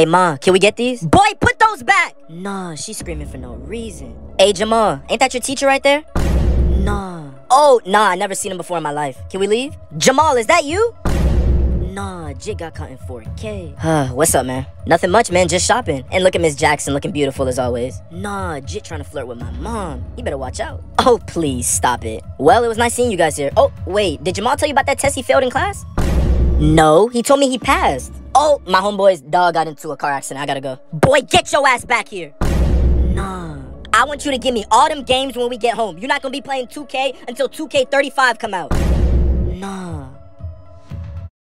Hey, Ma, can we get these? Boy, put those back! Nah, she's screaming for no reason. Hey, Jamal, ain't that your teacher right there? Nah. Oh, nah, I never seen him before in my life. Can we leave? Jamal, is that you? Nah, Jit got caught in 4K. Huh, what's up, man? Nothing much, man, just shopping. And look at Miss Jackson looking beautiful as always. Nah, Jit trying to flirt with my mom. You better watch out. Oh, please, stop it. Well, it was nice seeing you guys here. Oh, wait, did Jamal tell you about that test he failed in class? No, he told me he passed. Oh, my homeboy's dog got into a car accident. I gotta go. Boy, get your ass back here. Nah. I want you to give me all them games when we get home. You're not gonna be playing 2K until 2K35 come out. Nah.